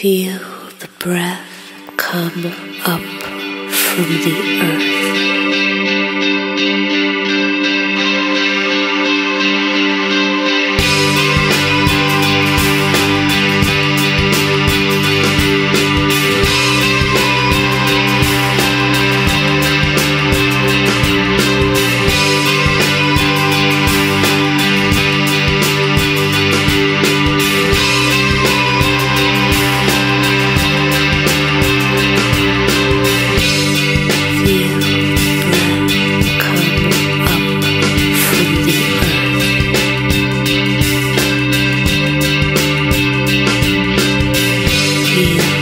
Feel the breath come up from the earth. you.